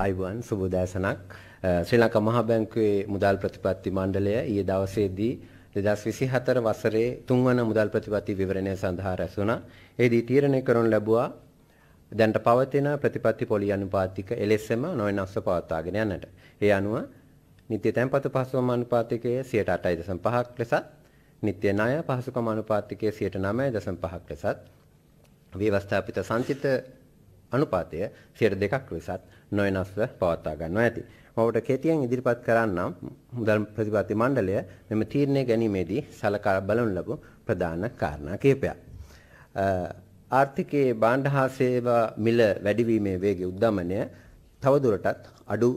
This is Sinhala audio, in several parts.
අයිබුවන් සුබෝදෑසනක් ශ්‍රී ලංකා මහා බැංකුවේ මුදල් ප්‍රතිපත්ති මණ්ඩලය ඊයේ දවසේදී 2024 වසරේ තුන්වන මුදල් ප්‍රතිපත්ති විවරණය සඳහා රැස්ුණා. එෙහිදී තීරණය කරනු ලැබුවා දැනට පවතින ප්‍රතිපත්ති පොලි අනුපාතික LSM නොවෙනස්ව පවත්වාගෙන යන්නට. ඒ අනුව නිත්‍ය තැන්පතු පහසුකම් අනුපාතිකය 8.5ක් ලෙසත් නිත්‍ය ණය පහසුකම් අනුපාතිකය 9.5ක් ලෙසත් ව්‍යවස්ථාපිත සංචිත අනුපාතය 2ක් ලෙසත් නොවෙනස්ව පවත්වා ගන්නවා ඇති. ඔබට කෙටියෙන් ඉදිරිපත් කරන්නම් මුදල් ප්‍රතිපත්ති මණ්ඩලය මෙම තීරණය ගැනීමේදී සලකා බලනු ලැබු ප්‍රධාන කාරණා කිහිපයක්. ආර්ථිකයේ භාණ්ඩ හා සේවා මිල වැඩිවීමේ වේගය උද්දමනය තවදුරටත් අඩු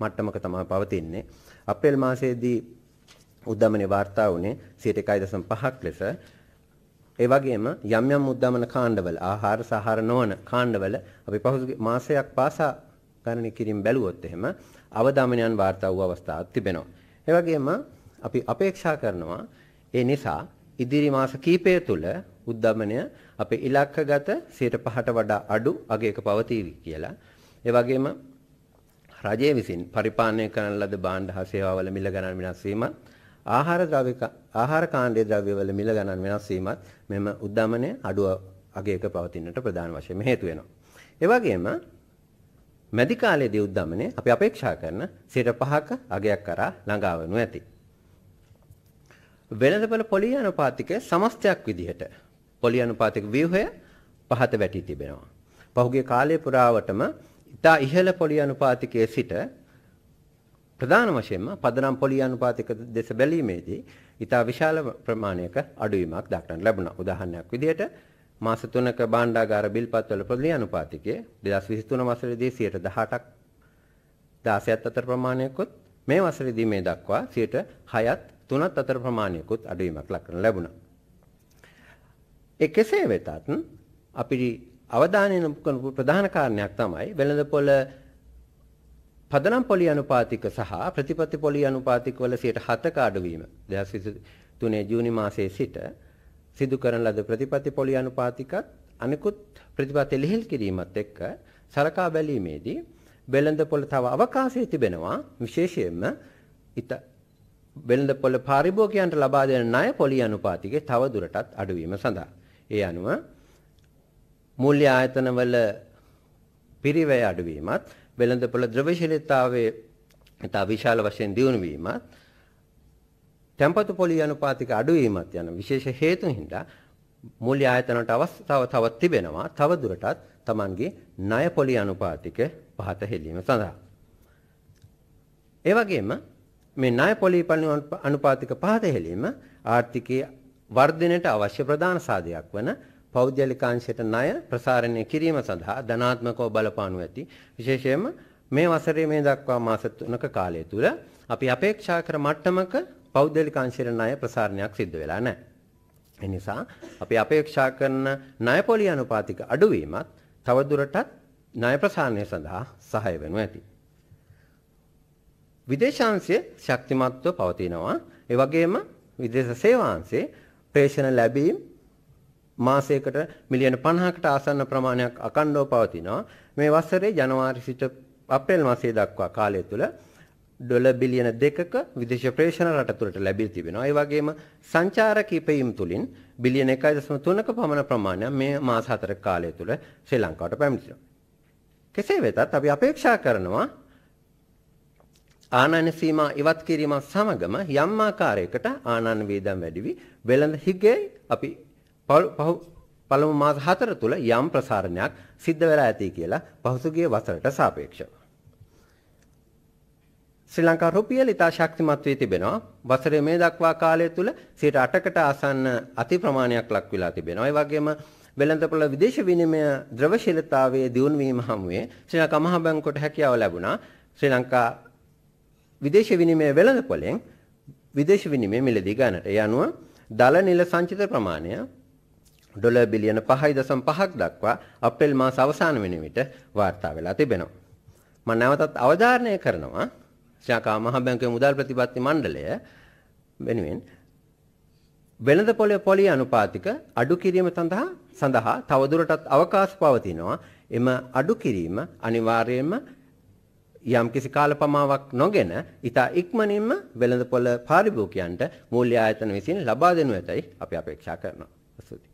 මට්ටමක තමයි පවතින්නේ. අප්‍රේල් මාසයේදී උද්දමනයේ වාර්තා වුණේ 1.5ක් ලෙස ඒ වගේම යම් යම් උද්දමන කාණ්ඩවල ආහාර සහාර නොවන කාණ්ඩවල අපි පහුගිය මාසයක් පාසා ගණනය කිරීම බැලුවොත් එහෙම අවදමනයන් වාර්තා වූ අවස්ථාවක් තිබෙනවා. ඒ වගේම අපි අපේක්ෂා කරනවා ඒ නිසා ඉදිරි මාස කිහිපය තුළ උද්දමනය අපේ ඉලක්කගත 105ට වඩා අඩු අගයක පවතීවි කියලා. ඒ වගේම රජය විසින් පරිපාලනය කරන ලද භාණ්ඩ හා සේවාවල මිල ගණන් වෙනස් වීමත් ආහාර ද්‍රව්‍ය ආහාර කාණ්ඩයේ ද්‍රව්‍යවල මිල ගණන් වෙනස් වීමත් මෙම උද්දමනය අඩුව අගයක පවතිනට ප්‍රධාන වශයෙන් හේතු වෙනවා. ඒ වගේම මැදි කාලයේදී උද්දමනය අපි අපේක්ෂා කරන 5ක අගයක් කරා ළඟා වනු ඇති. වෙළඳපොළ පොලි අනුපාතිකය සමස්තයක් විදිහට පොලි අනුපාතික ව්‍යුහය පහත වැටී තිබෙනවා. පහුගිය කාලය පුරාවටම ඉතා ඉහළ පොලි අනුපාතිකයේ සිට ප්‍රධාන වශයෙන්ම පදනම් පොලි අනුපාතික දෙස බැලීමේදී ඉතා විශාල ප්‍රමාණයක අඩුවීමක් දක්නට ලැබුණා. උදාහරණයක් විදිහට මාස 3ක භාණ්ඩාගාර බිල්පත්වල පොලි අනුපාතිකය 2023 වසරේදී 18ක් 16ත් අතර ප්‍රමාණයකුත් මේ වසරේදී මේ දක්වා 6ත් 3ත් අතර ප්‍රමාණයකුත් අඩුවීමක් ලක්වන ලැබුණා. ඒ කෙසේ වෙතත් අපි අවධානය යොමු කරන ප්‍රධාන කාරණයක් තමයි වෙළඳපොළ පදනම් පොලි අනුපාතික සහ ප්‍රතිපත්ති පොලි අනුපාතික වල 7ක අඩුවීම 2023 ජූනි මාසයේ සිට සිදු කරන ලද ප්‍රතිපත්ති පොලි අනුපාතිකත් අනිකුත් ප්‍රතිපත්ති ලිහිල් කිරීමත් එක්ක සලකා බැලීමේදී වෙළඳ පොළ තව අවකාශය තිබෙනවා. විශේෂයෙන්ම ඉත වෙළඳ පොළ පාරිභෝගිකයන්ට ලබා දෙන ණය පොලි අනුපාතිකේ තව දුරටත් අඩුවීම සඳහා. ඒ අනුව මූල්‍ය ආයතනවල පිරිවැය අඩුවීමත් වෙළඳපොළ ද්‍රව්‍යශීලීතාවයේ ඉතා විශාල වශයෙන් දියුණු වීමත් තැන්පතු පොලි අනුපාතික අඩුවීමත් යන විශේෂ හේතුන් හින්දා මූල්‍ය ආයතනට අවස්ථාව තවත් තිබෙනවා තව දුරටත් Tamanගේ ණය පොලි අනුපාතික පහත හෙළීම සඳහා. ඒ වගේම මේ ණය පොලි අනුපාතික පහත හෙළීම ආර්ථිකයේ වර්ධනයට අවශ්‍ය ප්‍රධාන සාධකයක් වන පෞද්ගලිකාංශයට ණය ප්‍රසාරණය කිරීම සඳහා ධනාත්මකව බලපානු ඇති විශේෂයෙන්ම මේ වසරේ මේ දක්වා මාස 3ක කාලය තුල අපි අපේක්ෂා කර මට්ටමක පෞද්ගලිකාංශයට ණය ප්‍රසාරණයක් සිද්ධ වෙලා නැහැ. ඒ නිසා අපි අපේක්ෂා කරන ණය පොලි අනුපාතික අඩුවීමත් තවදුරටත් ණය ප්‍රසාරණය සඳහා සහාය වෙනු ඇති. විදේශාංශය ශක්තිමත්ව පවතිනවා. ඒ වගේම විදේශ සේවාංශයේ ප්‍රේෂණ ලැබීම් මාසයකට මිලියන 50කට ආසන්න ප්‍රමාණයක් අකණ්ඩව පවතිනවා. මේ වසරේ ජනවාරි සිට අප්‍රේල් මාසය දක්වා කාලය තුල ඩොලර් බිලියන 2ක විදේශ ප්‍රේෂණ රට තුළට ලැබී තිබෙනවා. ඒ වගේම සංචාරක ඉපයීම් තුලින් බිලියන 1.3ක පමණ ප්‍රමාණයක් මේ මාස හතර කාලය තුල ශ්‍රී ලංකාවට පැමිණිලා. කෙසේ වෙතත් අපි අපේක්ෂා කරනවා ආනයන සීමා ඉවත් කිරීම සමගම යම් ආකාරයකට ආනයන වේදම් වැඩි වී වෙළඳ හිගේ අපි පළමු මාස 4 තුල යම් ප්‍රසාරණයක් සිද්ධ වෙලා ඇති කියලා පහසුගිය වසරට සාපේක්ෂව. ශ්‍රී ලංකා රුපියල ඉතා ශක්තිමත් වී තිබෙනවා. වසරේ මේ දක්වා කාලය තුල 8කට ආසන්න අති ප්‍රමාණයක් ලක් වෙලා තිබෙනවා. ඒ වගේම වෙළඳපොළ විදේශ විනිමය ද්‍රවශීලතාවයේ දියුණු වීම හමුවේ ශ්‍රී ලංකා මහ බැංකුවට හැකියාව ලැබුණා. ශ්‍රී ලංකා විදේශ විනිමය වෙළඳපොළෙන් විදේශ විනිමය මිලදී ගන්නට. ඒ අනුව දල නිල සංචිත ප්‍රමාණය ඩොලර් බිලියන 5.5ක් දක්වා අප්‍රේල් මාස අවසාන වෙන විට වාර්තා වෙලා තිබෙනවා. මම නැවතත් අවධාරණය කරනවා ශාකා මහ බැංකුවේ මුදල් ප්‍රතිපත්ති මණ්ඩලය වෙනුවෙන් වෙළඳ පොලේ පොලි අනුපාතික අඩු කිරීම සඳහා සඳහා තවදුරටත් අවකාශ පවතිනවා. එම අඩු කිරීම අනිවාර්යයෙන්ම යම් කිසි කාලපමාවක් නොගෙන ඊට ඉක්මනින්ම වෙළඳපොළ පාරිභෝගිකයන්ට මූල්‍ය ආයතන විසින් ලබා දෙනු ඇතයි අපි අපේක්ෂා කරනවා. ස්තුතියි.